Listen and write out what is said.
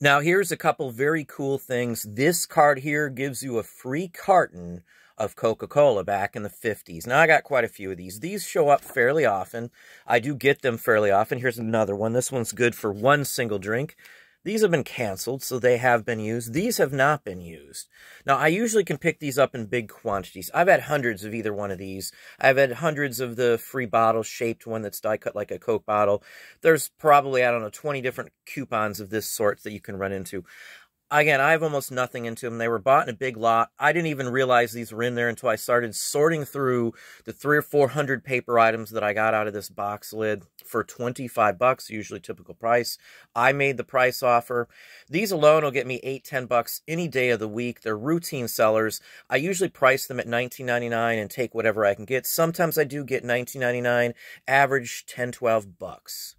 Now, here's a couple very cool things. This card here gives you a free carton of Coca-Cola back in the 50s. Now, I got quite a few of these. These show up fairly often. I do get them fairly often. Here's another one. This one's good for one single drink. These have been canceled, so they have been used. These have not been used. Now, I usually can pick these up in big quantities. I've had hundreds of either one of these. I've had hundreds of the free bottle shaped one that's die cut like a Coke bottle. There's probably, I don't know, 20 different coupons of this sort that you can run into again, I have almost nothing into them. They were bought in a big lot. I didn't even realize these were in there until I started sorting through the three or four hundred paper items that I got out of this box lid for 25 bucks, usually typical price. I made the price offer. These alone will get me eight, 10 bucks any day of the week. They're routine sellers. I usually price them at 19.99 and take whatever I can get. Sometimes I do get 19.99, average 10, 12 bucks.